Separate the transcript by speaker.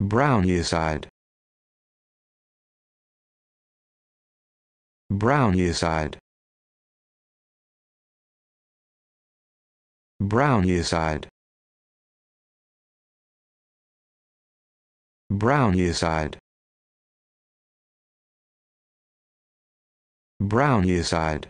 Speaker 1: Brownie aside. Brownie aside. Brownie aside. Brownie aside. Brownie aside.